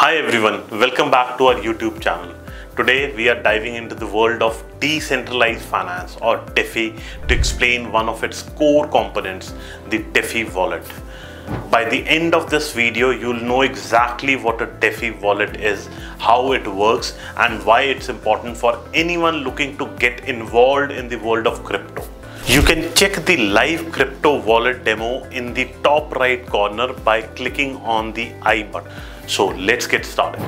Hi everyone, welcome back to our YouTube channel. Today we are diving into the world of decentralized finance or DeFi to explain one of its core components, the DeFi wallet. By the end of this video, you'll know exactly what a DeFi wallet is, how it works, and why it's important for anyone looking to get involved in the world of crypto. You can check the live crypto wallet demo in the top right corner by clicking on the I button. So let's get started.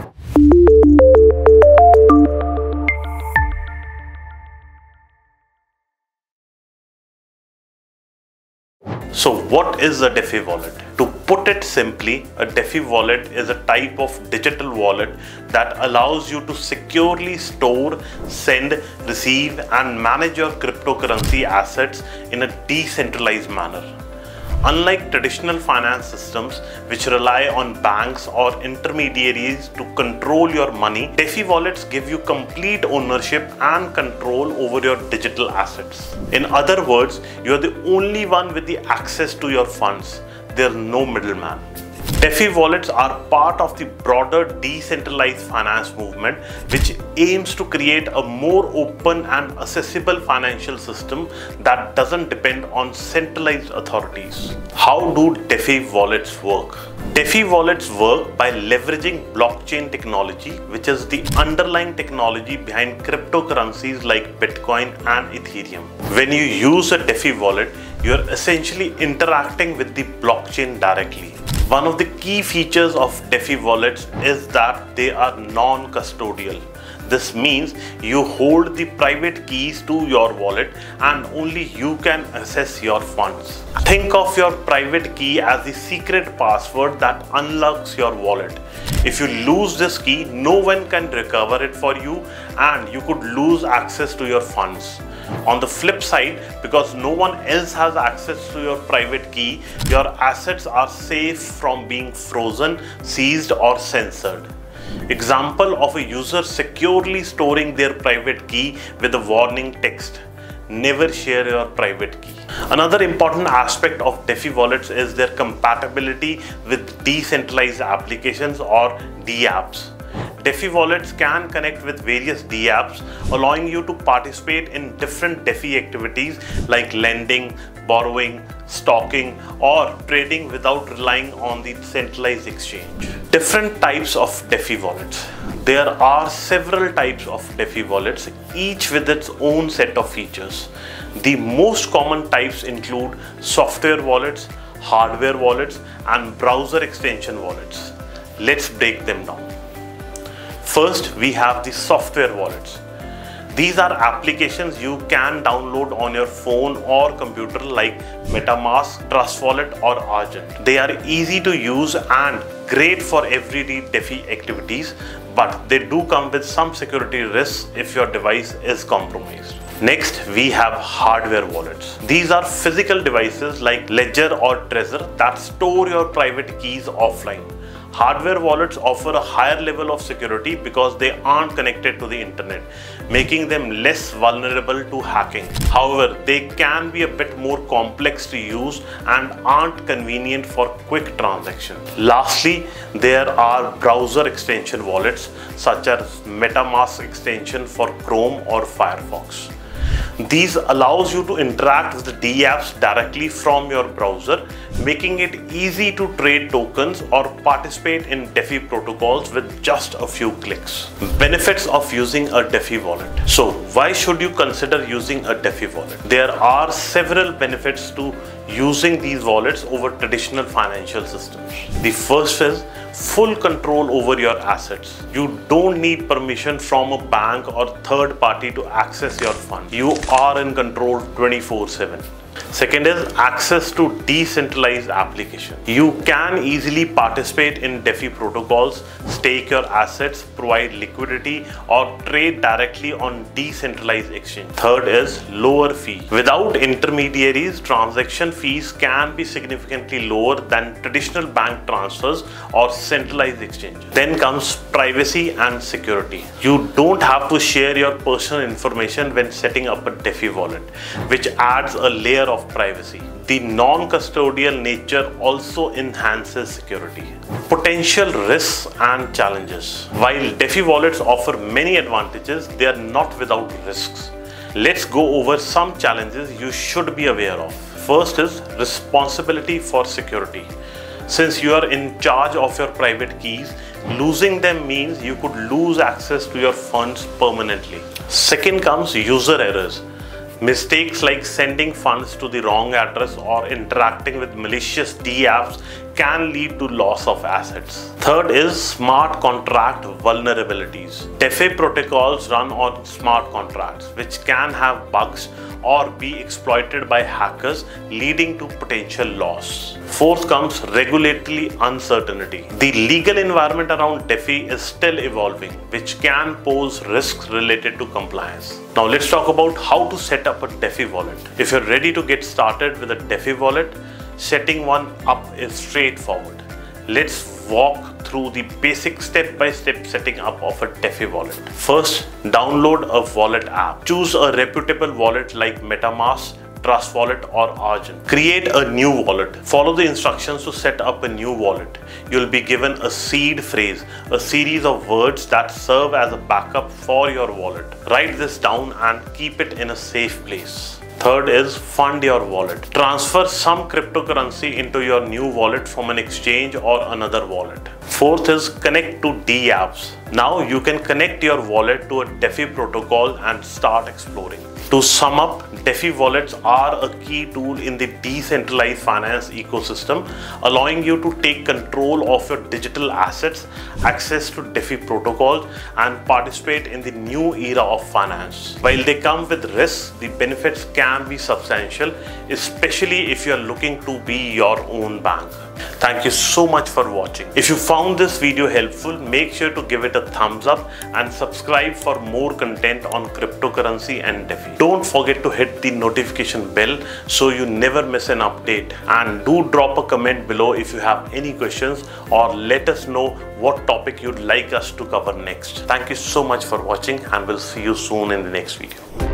So what is a DeFi wallet? Put it simply, a DeFi wallet is a type of digital wallet that allows you to securely store, send, receive and manage your cryptocurrency assets in a decentralized manner. Unlike traditional finance systems which rely on banks or intermediaries to control your money, DeFi wallets give you complete ownership and control over your digital assets. In other words, you are the only one with the access to your funds. There's no middleman. DeFi wallets are part of the broader decentralized finance movement, which aims to create a more open and accessible financial system that doesn't depend on centralized authorities. How do DeFi wallets work? DeFi wallets work by leveraging blockchain technology, which is the underlying technology behind cryptocurrencies like Bitcoin and Ethereum. When you use a DeFi wallet, you're essentially interacting with the blockchain directly. One of the key features of DeFi wallets is that they are non-custodial. This means you hold the private keys to your wallet and only you can access your funds. Think of your private key as the secret password that unlocks your wallet. If you lose this key, no one can recover it for you and you could lose access to your funds. On the flip side, because no one else has access to your private key, your assets are safe from being frozen, seized or censored. Example of a user securely storing their private key with a warning text. Never share your private key. Another important aspect of DeFi wallets is their compatibility with decentralized applications or DApps. DeFi wallets can connect with various DApps, allowing you to participate in different DeFi activities like lending, borrowing, staking, or trading without relying on the centralized exchange. Different types of DeFi wallets. There are several types of DeFi wallets, each with its own set of features. The most common types include software wallets, hardware wallets, and browser extension wallets. Let's break them down. First, we have the software wallets. These are applications you can download on your phone or computer like MetaMask, Trust Wallet or Argent. They are easy to use and great for everyday DeFi activities, but they do come with some security risks if your device is compromised. Next, we have hardware wallets. These are physical devices like Ledger or Trezor that store your private keys offline. Hardware wallets offer a higher level of security because they aren't connected to the internet, making them less vulnerable to hacking. However, they can be a bit more complex to use and aren't convenient for quick transactions. Lastly, there are browser extension wallets such as MetaMask extension for Chrome or Firefox. These allows you to interact with the DApps directly from your browser, making it easy to trade tokens or participate in DeFi protocols with just a few clicks. Benefits of using a DeFi wallet. So why should you consider using a DeFi wallet? There are several benefits to using these wallets over traditional financial systems. The first is full control over your assets. You don't need permission from a bank or third party to access your fund. You are in control 24 7. Second is access to decentralized application. You can easily participate in DeFi protocols, stake your assets, provide liquidity or trade directly on decentralized exchange. Third is lower fee. Without intermediaries, transaction fees can be significantly lower than traditional bank transfers or centralized exchange. Then comes privacy and security. You don't have to share your personal information when setting up a DeFi wallet, which adds a layer of of privacy. The non-custodial nature also enhances security. Potential risks and challenges. While DeFi wallets offer many advantages, they are not without risks. Let's go over some challenges you should be aware of. First is responsibility for security. Since you are in charge of your private keys, losing them means you could lose access to your funds permanently. Second comes user errors. Mistakes like sending funds to the wrong address or interacting with malicious DApps can lead to loss of assets. Third is smart contract vulnerabilities. DeFi protocols run on smart contracts which can have bugs or be exploited by hackers leading to potential loss. Fourth comes regulatory uncertainty. The legal environment around DeFi is still evolving which can pose risks related to compliance. Now let's talk about how to set up a DeFi wallet. If you're ready to get started with a DeFi wallet, setting one up is straightforward. Let's walk through the basic step-by-step -step setting up of a DeFi wallet. First, download a wallet app. Choose a reputable wallet like MetaMask, Trust Wallet or Argent. Create a new wallet. Follow the instructions to set up a new wallet. You'll be given a seed phrase, a series of words that serve as a backup for your wallet. Write this down and keep it in a safe place. Third is fund your wallet. Transfer some cryptocurrency into your new wallet from an exchange or another wallet. Fourth is connect to DApps. Now you can connect your wallet to a DeFi protocol and start exploring. To sum up, DeFi wallets are a key tool in the decentralized finance ecosystem, allowing you to take control of your digital assets, access to DeFi protocols, and participate in the new era of finance. While they come with risks, the benefits can be substantial, especially if you are looking to be your own bank. Thank you so much for watching. If you found this video helpful, make sure to give it a thumbs up and subscribe for more content on cryptocurrency and DeFi. Don't forget to hit the notification bell so you never miss an update. And do drop a comment below if you have any questions or let us know what topic you'd like us to cover next. Thank you so much for watching and we'll see you soon in the next video.